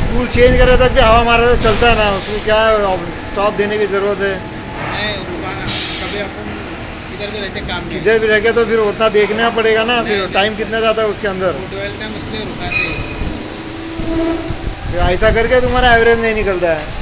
School change करे तक भी हवा मारा तो चलता है ना उसको क्या स्टॉप देने की ज़रूरत है। इधर भी रहते काम के। इधर भी रह गया तो फिर उतना देखना पड़ेगा ना फिर टाइम कितना जाता है उसके अंदर। ऐसा करके तुम्हारा एवरेज नहीं निकलता है।